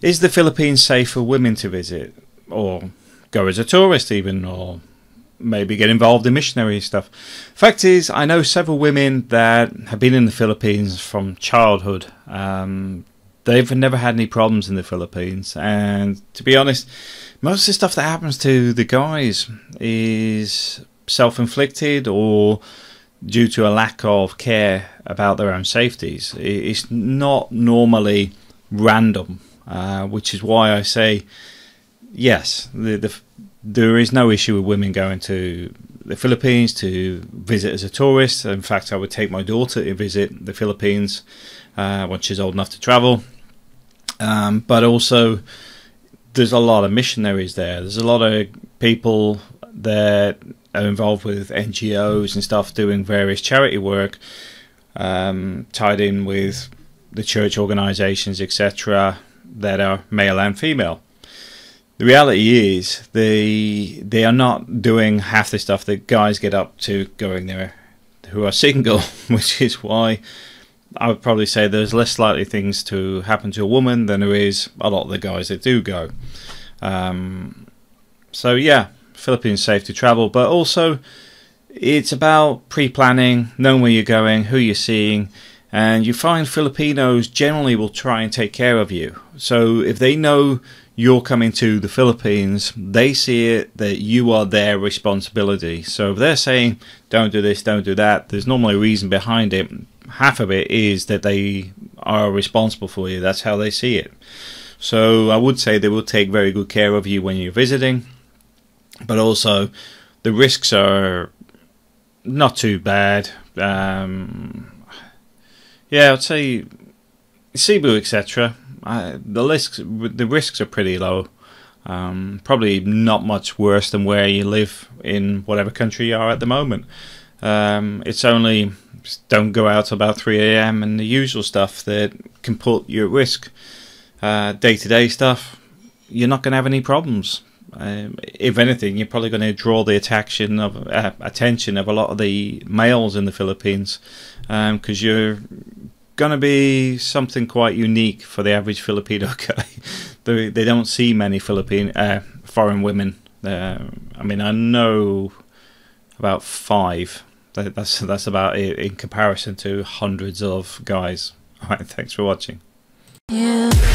Is the Philippines safe for women to visit? Or go as a tourist, even? Or maybe get involved in missionary stuff? Fact is, I know several women that have been in the Philippines from childhood. Um, they've never had any problems in the Philippines. And to be honest, most of the stuff that happens to the guys is self inflicted or due to a lack of care about their own safeties. It's not normally random uh, which is why I say yes. The, the, there is no issue with women going to the Philippines to visit as a tourist. In fact, I would take my daughter to visit the Philippines uh, when she's old enough to travel. Um, but also, there's a lot of missionaries there. There's a lot of people that are involved with NGOs and stuff doing various charity work, um, tied in with the church organisations, etc that are male and female. The reality is they they are not doing half the stuff that guys get up to going there who are single, which is why I would probably say there's less likely things to happen to a woman than there is a lot of the guys that do go. Um, so yeah, Philippines safe to travel, but also it's about pre-planning, knowing where you're going, who you're seeing, and you find Filipinos generally will try and take care of you. So if they know you're coming to the Philippines, they see it that you are their responsibility. So if they're saying, don't do this, don't do that, there's normally a reason behind it. Half of it is that they are responsible for you. That's how they see it. So I would say they will take very good care of you when you're visiting. But also, the risks are not too bad. Um, yeah, I'd say Cebu, etc. The risks, the risks are pretty low. Um, probably not much worse than where you live in whatever country you are at the moment. Um, it's only don't go out about 3 a.m. and the usual stuff that can put you at risk. Day to day stuff, you're not going to have any problems. Um, if anything, you're probably going to draw the attention of uh, attention of a lot of the males in the Philippines because um, you're going to be something quite unique for the average Filipino guy. they, they don't see many Philippine uh, foreign women. Uh, I mean, I know about five. That's that's about it in comparison to hundreds of guys. All right, thanks for watching. Yeah.